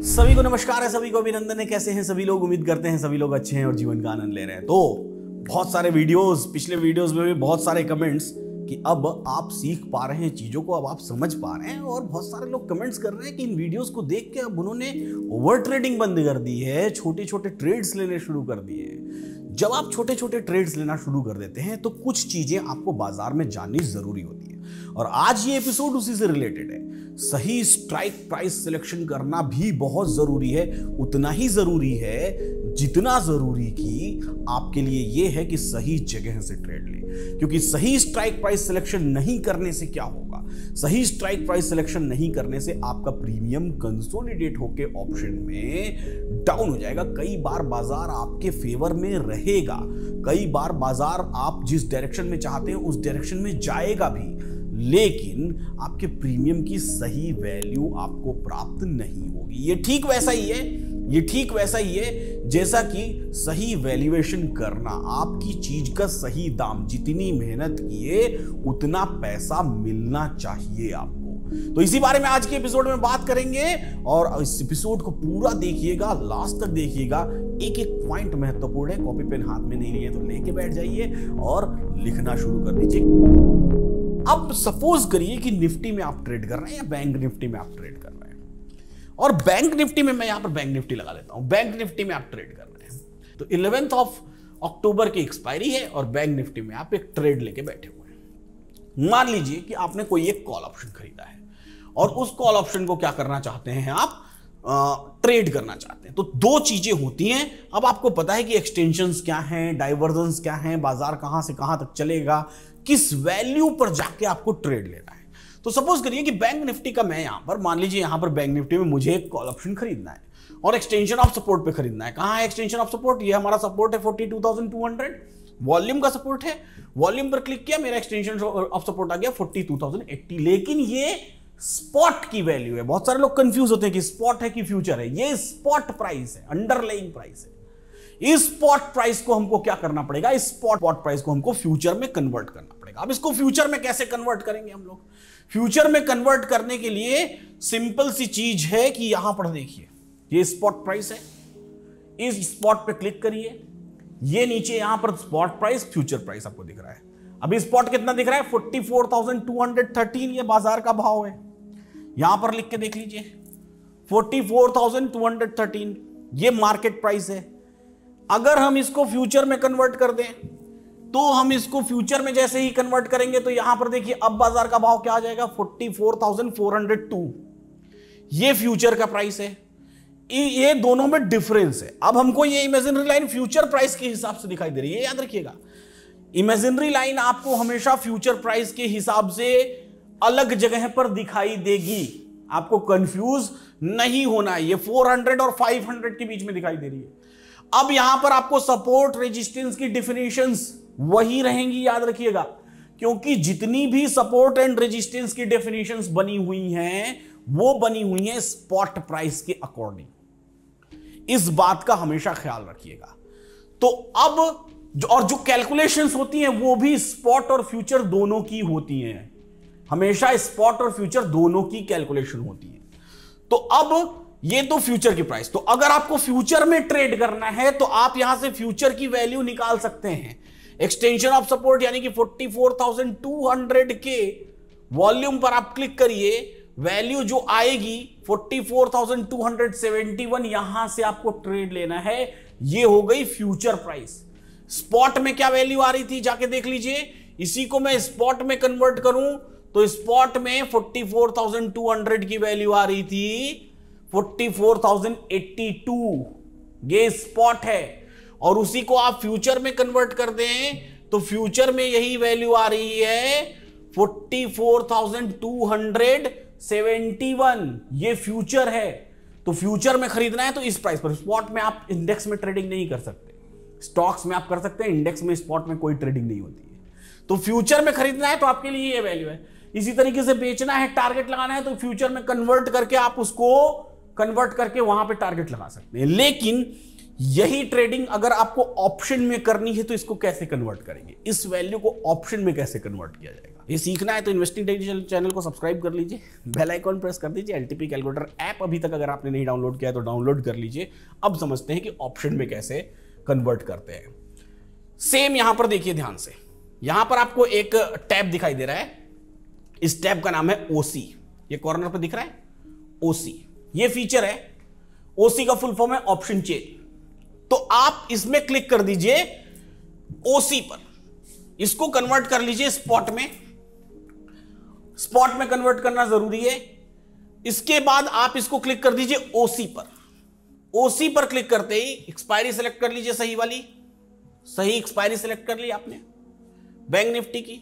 सभी को नमस्कार है, सभी को अभिनंदन है। कैसे हैं? सभी लोग उम्मीद करते हैं सभी लोग अच्छे हैं और जीवन का आनंद ले रहे हैं। तो बहुत सारे वीडियोस पिछले वीडियोस में भी बहुत सारे कमेंट्स कि अब आप सीख पा रहे हैं चीज़ों को, अब आप समझ पा रहे हैं और बहुत सारे लोग कमेंट्स कर रहे हैं कि इन वीडियोस को देख के अब उन्होंने ओवर ट्रेडिंग बंद कर दी है छोटे छोटे ट्रेड्स लेने शुरू कर दिए जब आप छोटे छोटे ट्रेड्स लेना शुरू कर देते हैं तो कुछ चीज़ें आपको बाज़ार में जाननी ज़रूरी होती है। और आज ये एपिसोड उसी से रिलेटेड है। सही स्ट्राइक प्राइस सिलेक्शन करना भी बहुत ज़रूरी है। उतना ही ज़रूरी है जितना ज़रूरी कि आपके लिए यह है कि सही जगह से ट्रेड लें। क्योंकि सही स्ट्राइक प्राइस सिलेक्शन नहीं करने से क्या होगा? सही स्ट्राइक प्राइस सिलेक्शन नहीं करने से आपका प्रीमियम कंसोलिडेट होकर ऑप्शन में डाउन हो जाएगा। कई बार बाज़ार आपके फेवर में रहेगा। कई बार बाज़ार आप जिस डायरेक्शन में चाहते हैं, उस डायरेक्शन में जाएगा भी। लेकिन आपके प्रीमियम की सही वैल्यू आपको प्राप्त नहीं होगी। ये ठीक वैसा ही है। ये ठीक वैसा ही है, जैसा कि सही वैल्यूएशन करना, आपकी चीज़ का सही दाम, जितनी मेहनत किए, उतना पैसा मिलना चाहिए आपको। तो इसी बारे में आज के एपिसोड में बात करेंगे और इस एपिसोड को पूरा देखिएगा लास्ट तक देखिएगा। एक एक पॉइंट महत्वपूर्ण है कॉपी पेन हाथ में नहीं लिए तो लेके बैठ जाइए और लिखना शुरू कर दीजिए। अब सपोज़ करिए कि निफ्टी में आप ट्रेड कर रहे हैं या बैंक निफ्टी में आप ट्रेड कर रहे हैं। और बैंक निफ्टी में मैं यहाँ पर बैंक निफ्टी लगा लेता हूँ। बैंक निफ्टी में आप ट्रेड कर रहे हैं। तो इलेवेंथ ऑफ़ अक्टूबर की एक्सपायरी है और बैंक निफ्टी में आप एक ट्रेड लेके बैठे हुए हैं। मान लीजिए कि आपने कोई एक कॉल ऑप्शन खरीदा है और उस कॉल ऑप्शन को क्या करना चाहते हैं आप? ट्रेड करना चाहते हैं। तो दो चीज़ें होती हैं। अब आपको पता है कि एक्सटेंशंस क्या हैं, डाइवर्जेंस क्या हैं, बाज़ार कहाँ से कहाँ तक चलेगा किस वैल्यू पर जाके आपको ट्रेड लेना है। तो सपोज़ करिए कि बैंक निफ्टी का मैं यहाँ पर मान लीजिए यहाँ पर बैंक निफ्टी में मुझे एक कॉल ऑप्शन खरीदना है और एक्सटेंशन ऑफ़ सपोर्ट पे खरीदना है। कहाँ है एक्सटेंशन ऑफ़ सपोर्ट ये हमारा सपोर्ट है 42,200 वॉल्यूम का सपोर्ट है। वॉल्यूम पर क्लिक किया मेरा एक्सटेंशन ऑफ़ सपोर्ट आ गया 42,080 लेकिन ये स्पॉट की वैल्यू है। बहुत सारे लोग कंफ्यूज होते हैं कि स्पॉट है कि फ्यूचर है। ये स्पॉट प्राइस है अंडरलाइंग प्राइस है। इस स्पॉट प्राइस को हमको क्या करना पड़ेगा? इस स्पॉट प्राइस को हमको फ्यूचर में कन्वर्ट करना पड़ेगा। अब इसको फ्यूचर में कैसे कन्वर्ट करेंगे हम लोग? फ्यूचर में कन्वर्ट करने के लिए सिंपल सी चीज़ है कि यहाँ पर देखिए, ये स्पॉट प्राइस है। इस स्पॉट पे क्लिक करिए। ये नीचे यहाँ पर स्पॉट प्राइस फ्यूचर प्राइस आपको दिख रहा है। अभी स्पॉट कितना दिख रहा है? Forty four thousand two hundred thirteen ये बाज़ार का भाव है। यहाँ पर लिख के देख लीजिए। Forty four thousand two hundred thirteen, ये मार्केट प्राइस है। अगर हम इसको फ्यूचर में कन्वर्ट कर दें तो हम इसको फ्यूचर में जैसे ही कन्वर्ट करेंगे तो यहाँ पर देखिए, अब बाज़ार का भाव क्या आ जाएगा? Forty four thousand four hundred two ये फ्यूचर का प्राइस है। ये दोनों में डिफरेंस है। अब हमको ये इमेजिनरी लाइन फ्यूचर प्राइस के हिसाब से दिखाई दे रही है याद रखिएगा। इमेजिनरी लाइन आपको हमेशा फ्यूचर प्राइस के हिसाब से अलग जगह पर दिखाई देगी। आपको कंफ्यूज नहीं होना है। ये 400 और 500 के बीच में दिखाई दे रही है। अब यहाँ पर आपको सपोर्ट रेजिस्टेंस की डिफिनेशन वही रहेंगी, याद रखिएगा। क्योंकि जितनी भी सपोर्ट एंड रेजिस्टेंस की डेफिनेशंस बनी हुई हैं, वो बनी हुई हैं स्पॉट प्राइस के अकॉर्डिंग इस बात का हमेशा ख्याल रखिएगा। तो अब जो, और जो कैलकुलेशंस होती हैं, वो भी स्पॉट और फ्यूचर दोनों की होती हैं। हमेशा स्पॉट और फ्यूचर दोनों की कैलकुलेशन होती है। तो अब ये तो फ्यूचर की प्राइस तो अगर आपको फ्यूचर में ट्रेड करना है तो आप यहाँ से फ्यूचर की वैल्यू निकाल सकते हैं. एक्सटेंशन ऑफ़ सपोर्ट यानी कि 44,200 के वॉल्यूम पर आप क्लिक करिए. वैल्यू जो आएगी 44,271 यहाँ से आपको ट्रेड लेना है. ये हो गई फ्यूचर प्राइस स्पॉट में क्या वैल्यू आ रही थी जाके देख लीजिए. इसी को मैं स्पॉट में कन्वर्ट करूँ तो स्पॉट में 44,200 की वैल्यू आ रही थी 44,082 ये स्पॉट है। और उसी को आप फ्यूचर में कन्वर्ट कर दें तो फ्यूचर में यही वैल्यू आ रही है 44,271 ये फ्यूचर है। तो फ्यूचर में खरीदना है तो इस प्राइस पर। स्पॉट में आप इंडेक्स में ट्रेडिंग नहीं कर सकते। स्टॉक्स में आप कर सकते हैं इंडेक्स में स्पॉट में कोई ट्रेडिंग नहीं होती है। तो फ्यूचर में खरीदना है तो आपके लिए ये वैल्यू है। इसी तरीके से बेचना है टारगेट लगाना है तो फ्यूचर में कन्वर्ट करके आप उसको कन्वर्ट करके वहाँ पे टारगेट लगा सकते हैं। लेकिन यही ट्रेडिंग अगर आपको ऑप्शन में करनी है तो इसको कैसे कन्वर्ट करेंगे? इस वैल्यू को ऑप्शन में कैसे कन्वर्ट किया जाएगा? ये सीखना है तो इन्वेस्टिंग चैनल को सब्सक्राइब कर लीजिए बेल आइकॉन प्रेस कर दीजिए एलटीपी कैलकुलेटर ऐप अभी तक अगर आपने नहीं डाउनलोड किया तो डाउनलोड कर लीजिए। अब समझते हैं कि ऑप्शन में कैसे कन्वर्ट करते हैं। सेम यहाँ पर देखिए ध्यान से। यहाँ पर आपको एक टैब दिखाई दे रहा है। इस टैब का नाम है ओसी ये कॉर्नर पर दिख रहा है? ओसी ये फीचर है। ओसी का फुल फॉर्म है ऑप्शन चेन तो आप इसमें क्लिक कर दीजिए ओसी पर। इसको कन्वर्ट कर लीजिए स्पॉट में। स्पॉट में कन्वर्ट करना ज़रूरी है। इसके बाद आप इसको क्लिक कर दीजिए ओसी पर। ओसी पर क्लिक करते ही एक्सपायरी सेलेक्ट कर लीजिए सही वाली। सही एक्सपायरी सेलेक्ट कर ली आपने। बैंक निफ्टी की।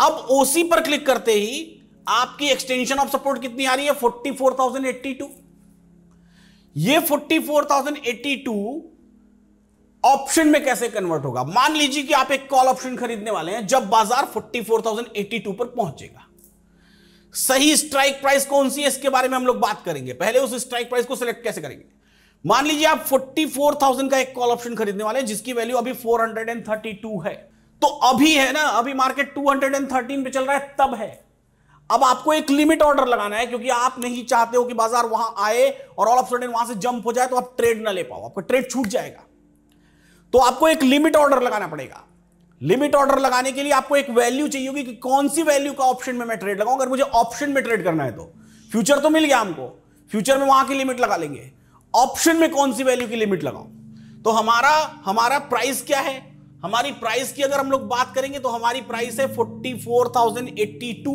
अब ओसी पर क्लिक करते ही आपकी एक्सटेंशन ऑफ़ सपोर्ट कितनी आ रही है? 44,082 ये 44,082 ऑप्शन में कैसे कन्वर्ट होगा? मान लीजिए कि आप एक कॉल ऑप्शन खरीदने वाले हैं जब बाज़ार 44,082 पर पहुंचेगा। सही स्ट्राइक प्राइस कौन सी है? इसके बारे में हम लोग बात करेंगे। पहले उस स्ट्राइक प्राइस को सिलेक्ट कैसे करेंगे? मान लीजिए आप 44,000 का एक कॉल ऑप्शन खरीदने वाले हैं जिसकी वैल्यू अभी 432 है। तो अभी है ना अभी मार्केट 213 पे चल रहा है तब है। अब आपको एक लिमिट ऑर्डर लगाना है, क्योंकि आप नहीं चाहते हो कि बाज़ार वहाँ आए और ऑल ऑफ़ सडन वहाँ से जंप हो जाए तो आप ट्रेड ना ले पाओ। आपका ट्रेड छूट जाएगा। तो आपको एक लिमिट ऑर्डर लगाना पड़ेगा। लिमिट ऑर्डर लगाने के लिए आपको एक वैल्यू चाहिए होगी कि कौन सी वैल्यू का ऑप्शन में मैं ट्रेड लगाऊँ। अगर मुझे ऑप्शन में ट्रेड करना है तो। फ्यूचर तो मिल गया हमको। फ्यूचर में वहाँ की लिमिट लगा लेंगे। ऑप्शन में कौन सी वैल्यू की लिमिट लगाऊँ? तो हमारा हमारा प्राइस क्या है? हमारी प्राइस की अगर हम लोग बात करेंगे तो हमारी प्राइस है forty four thousand eighty two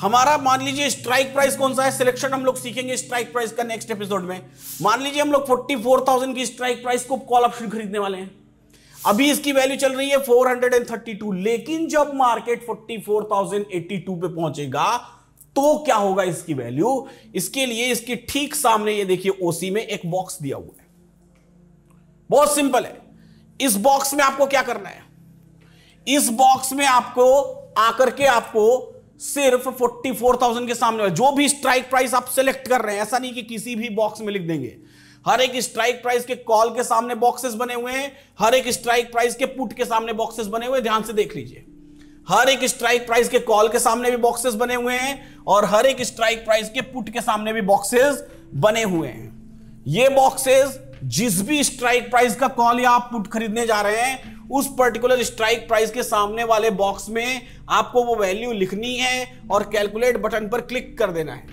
हमारा मान लीजिए स्ट्राइक प्राइस कौन सा है? सिलेक्शन हम लोग सीखेंगे स्ट्राइक प्राइस का नेक्स्ट एपिसोड में। मान लीजिए हम लोग 44,000 की स्ट्राइक प्राइस को कॉल ऑप्शन खरीदने वाले हैं। अभी इसकी वैल्यू चल रही है 432 लेकिन जब मार्केट 44,082 पे पहुंचेगा तो क्या होगा इसकी वैल्यू इसके लिए इसके ठीक सामने ये देखिए ओसी में एक बॉक्स दिया हुआ है। बहुत सिंपल है। इस बॉक्स में आपको क्या करना है? इस बॉक्स में आपको आकर के आपको सिर्फ़ 44,000 के सामने जो भी स्ट्राइक प्राइस आप सेलेक्ट कर रहे हैं ऐसा नहीं कि किसी भी बॉक्स में लिख देंगे। हर एक स्ट्राइक प्राइस के कॉल के सामने बॉक्सेस बने हुए हैं हर एक स्ट्राइक प्राइस के पुट के सामने बॉक्सेस बने हुए ध्यान से देख लीजिए। हर एक स्ट्राइक प्राइस के कॉल के सामने भी बॉक्सेस बने हुए हैं और हर एक स्ट्राइक प्राइस के पुट के सामने भी बॉक्सेस बने हुए हैं। ये बॉक्सेस जिस भी स्ट्राइक प्राइस का कॉल या आप पुट खरीदने जा रहे हैं उस पर्टिकुलर स्ट्राइक प्राइस के सामने वाले बॉक्स में आपको वो वैल्यू लिखनी है और कैलकुलेट बटन पर क्लिक कर देना है।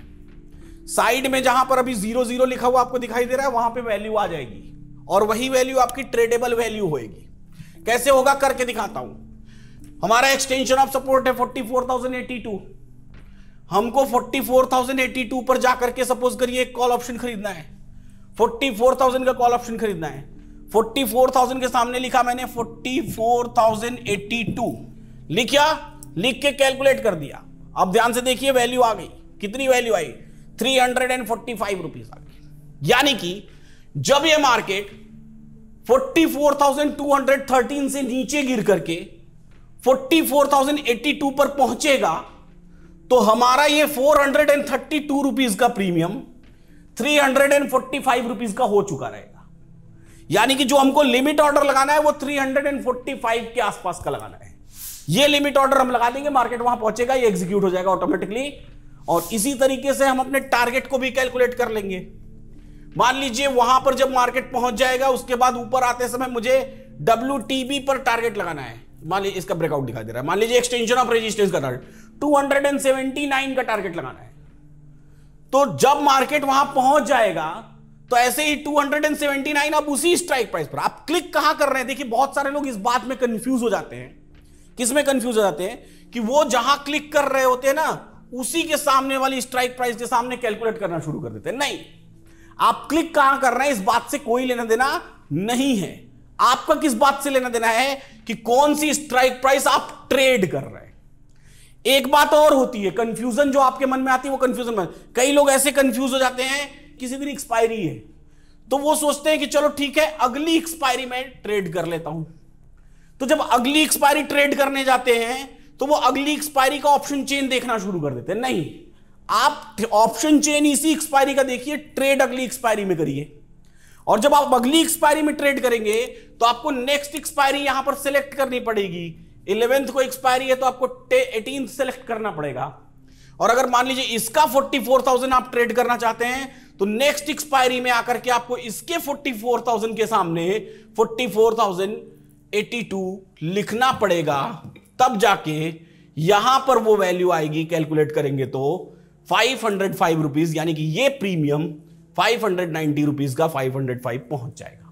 साइड में जहाँ पर अभी ज़ीरो ज़ीरो लिखा हुआ आपको दिखाई दे रहा है वहाँ पे वैल्यू आ जाएगी और वही वैल्यू आपकी ट्रेडेबल वैल्यू होगी कैसे होगा करके दिखाता हूँ। हमारा एक्सटेंशन ऑफ़ सपोर्ट है 44,082 हमको 44,082 पर जाकर के सपोज़ करिए कॉल ऑप्शन खरीदना है। 44,000 का कॉल ऑप्शन खरीदना है। 44,000 के सामने लिखा मैंने 44,082 लिखा लिख के कैलकुलेट कर दिया। अब ध्यान से देखिए वैल्यू आ गई। कितनी वैल्यू आई? 345 रुपीस आ गई। यानी कि जब ये मार्केट 44,213 से नीचे गिर करके 44,082 पर पहुंचेगा तो हमारा ये 432 रुपीस का प्रीमियम 345 रुपीस का हो चुका रहेगा। यानी कि जो हमको लिमिट ऑर्डर लगाना है, वो 345 के आसपास का लगाना है। ये लिमिट ऑर्डर हम लगा देंगे मार्केट वहाँ पहुंचेगा, ये एग्जीक्यूट हो जाएगा ऑटोमेटिकली और इसी तरीके से हम अपने टारगेट को भी कैलकुलेट कर लेंगे। मान लीजिए वहाँ पर जब मार्केट पहुँच जाएगा, उसके बाद ऊपर आते समय मुझे डब्ल्यू पर टारगेट लगाना है। मान लीजिए, इसका ब्रेकआउट दिखाई दे रहा है। मान लीजिए एक्सटेंशन ऑफ़ रेजिस्टेंस का टारगेट 279 का टारगेट लगाना है। तो जब मार्केट वहाँ पहुँच जाएगा तो ऐसे ही 279 अब उसी स्ट्राइक प्राइस पर। आप क्लिक कहाँ कर रहे हैं? देखिए, बहुत सारे लोग इस बात में कंफ्यूज हो जाते हैं। किसमें कंफ्यूज हो जाते हैं? कि वो जहाँ क्लिक कर रहे होते हैं ना, उसी के सामने वाली स्ट्राइक प्राइस के सामने कैलकुलेट करना शुरू कर देते हैं। नहीं। आप क्लिक कहाँ कर रहे हैं? इस बात से कोई लेना देना नहीं है। आपका किस बात से लेना देना है? कि कौन सी स्ट्राइक प्राइस आप ट्रेड कर रहे हैं। एक बात और होती है कंफ्यूजन जो आपके मन में आती है, वो कंफ्यूजन में कई लोग ऐसे कंफ्यूज हो जाते हैं, किसी दिन एक्सपायरी है। तो वो सोचते हैं कि चलो ठीक है, अगली एक्सपायरी में ट्रेड कर लेता हूँ। तो जब अगली एक्सपायरी ट्रेड करने जाते हैं तो वो अगली एक्सपायरी का ऑप्शन चेन देखना शुरू कर देते हैं। नहीं, आप ऑप्शन चेन इसी एक्सपायरी का देखिए ट्रेड अगली एक्सपायरी में करिए। और जब आप अगली एक्सपायरी में ट्रेड करेंगे तो आपको नेक्स्ट एक्सपायरी यहाँ पर सिलेक्ट करनी पड़ेगी। इलेवेंथ को एक्सपायरी है तो आपको एटीन सेलेक्ट करना पड़ेगा। और अगर मान लीजिए इसका फोर्टी फोर थाउज़ेंड आप ट्रेड करना चाहते हैं तो नेक्स्ट एक्सपायरी में आकर के आपको इसके फोर्टी फोर थाउज़ेंड के सामने forty four thousand eighty two लिखना पड़ेगा। तब जाके यहाँ पर वो वैल्यू आएगी कैलकुलेट करेंगे तो फाइव हंड्रेड फाइव रुपीज़ यानी कि ये premium five hundred ninety rupees का फाइव हंड्रेड फाइव पहुँच जाएगा।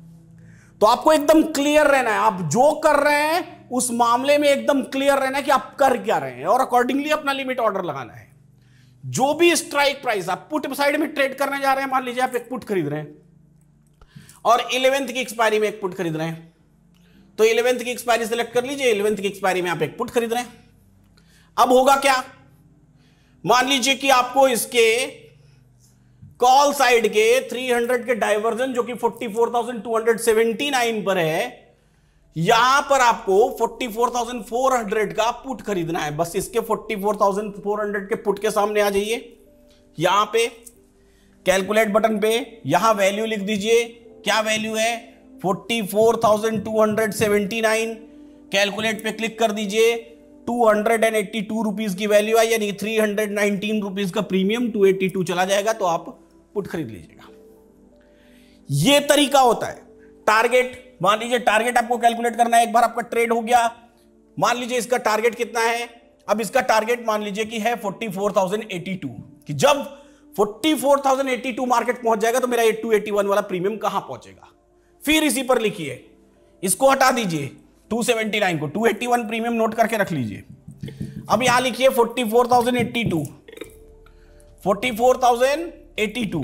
तो आपको एकदम क्लियर रहना है। आप जो कर रहे हैं, उस मामले में एकदम क्लियर रहना है कि आप कर क्या रहे हैं। और अकॉर्डिंगली अपना लिमिट ऑर्डर लगाना है। जो भी स्ट्राइक प्राइस आप पुट साइड में ट्रेड करने जा रहे हैं, मान लीजिए आप एक पुट खरीद रहे हैं। और इलेवेंथ की एक्सपायरी में एक पुट खरीद रहे हैं। तो इलेवेंथ की एक्सपायरी सेलेक्ट कर लीजिए इलेवेंथ की एक्सपायरी में आप एक पुट खरीद रहे हैं। अब होगा क्या? मान लीजिए कि आपको इसके कॉल साइड के 300 के डाइवर्जन जो कि 44,279 पर है यहाँ पर आपको 44,400 का पुट खरीदना है। बस इसके 44,400 के पुट के सामने आ जाइए। यहाँ पे कैलकुलेट बटन पे यहाँ वैल्यू लिख दीजिए। क्या वैल्यू है? 44,279 कैलकुलेट पे क्लिक कर दीजिए। टू हंड्रेड एंड की वैल्यू आई यानी थ्री हंड्रेड का प्रीमियम टू एट्टी टू चला जाएगा। तो आप पुट खरीद लीजिएगा। यह तरीका होता है। टारगेट मान लीजिए टारगेट आपको कैलकुलेट करना है एक बार आपका ट्रेड हो गया। मान लीजिए इसका टारगेट कितना है? अब इसका टारगेट मान लीजिए कि है 44,082 कि जब 44,082 मार्केट पहुँच जाएगा तो मेरा 8281 वाला प्रीमियम कहाँ पहुंचेगा? फिर इसी पर लिखिए। इसको हटा दीजिए। 279 को। 281 प्रीमियम नोट करके रख लीजिए। अब यहाँ लिखिए 44,082 44,082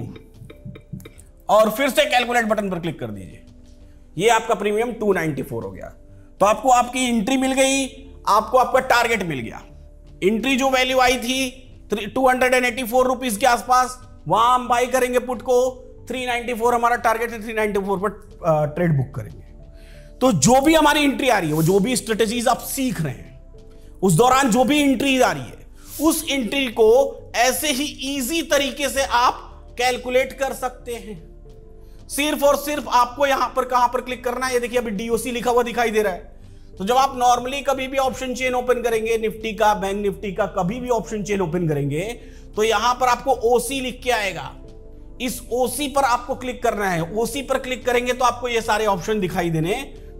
और फिर से कैलकुलेट बटन पर क्लिक कर दीजिए। ये आपका प्रीमियम 294 हो गया। तो आपको आपकी एंट्री मिल गई आपको आपका टारगेट मिल गया। एंट्री जो वैल्यू आई थी two hundred and eighty four rupees के आसपास वहाँ हम बाई करेंगे पुट को। 394 हमारा टारगेट है 394 पर ट्रेड बुक करेंगे। तो जो भी हमारी एंट्री आ रही है वो जो भी स्ट्रेटेजीज आप सीख रहे हैं उस दौरान जो भी एंट्री आ रही है उस एंट्री को ऐसे ही इजी तरीके से आप कैलकुलेट कर सकते हैं। सिर्फ़ और सिर्फ़ आपको यहाँ पर कहाँ पर क्लिक करना है? ये देखिए, अभी डीओसी लिखा हुआ दिखाई दे रहा है। तो जब आप नॉर्मली कभी भी ऑप्शन चेन ओपन करेंगे निफ्टी का बैंक निफ्टी का, कभी भी ऑप्शन चेन ओपन करेंगे तो यहाँ पर आपको ओसी लिख के आएगा। इस ओसी पर आपको क्लिक करना है। ओसी पर क्लिक करेंगे तो आपको ये सारे ऑप्शन दिखाई देने।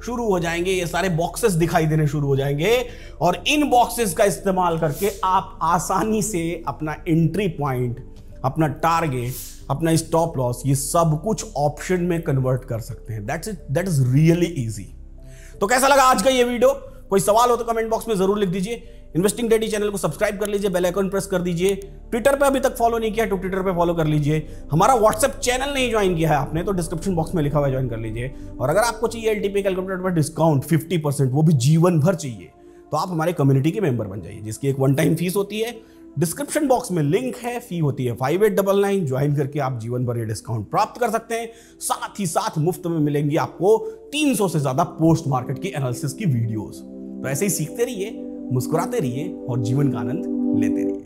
शुरू हो जाएँगे, ये सारे बॉक्सेस दिखाई देने शुरू हो जाएँगे। और इन बॉक्सेस का इस्तेमाल करके आप आसानी से अपना एंट्री पॉइंट अपना टारगेट अपना स्टॉप लॉस ये सब कुछ ऑप्शन में कन्वर्ट कर सकते हैं। That's it that is really easy तो कैसा लगा आज का ये वीडियो कोई सवाल हो तो कमेंट बॉक्स में ज़रूर लिख दीजिए। इन्वेस्टिंग डेडी चैनल को सब्सक्राइब कर लीजिए बेल आइकन प्रेस कर दीजिए। ट्विटर पे अभी तक फॉलो नहीं किया तो ट्विटर पे फॉलो कर लीजिए। हमारा व्हाट्सएप चैनल नहीं ज्वाइन किया है आपने तो डिस्क्रिप्शन बॉक्स में लिखा हुआ ज्वाइन कर लीजिए। और अगर आपको चाहिए एलटीपी कैलकुलेटर पर डिस्काउंट फिफ्टी वो भी जीवन भर चाहिए तो आप हमारे कम्युनिटी के मेंबर बन जाइए, जिसकी एक वन टाइम फ़ीस होती है। डिस्क्रिप्शन बॉक्स में लिंक है फ़ी होती है five eight double nine join करके आप जीवन भर ये डिस्काउंट प्राप्त कर सकते हैं। साथ ही साथ मुफ़्त में मिलेंगी आपको 300 से ज़्यादा पोस्ट मार्केट की एनालिसिस की वीडियोस तो ऐसे ही सीखते रहिए मुस्कुराते रहिए और जीवन का आनंद लेते रहिए।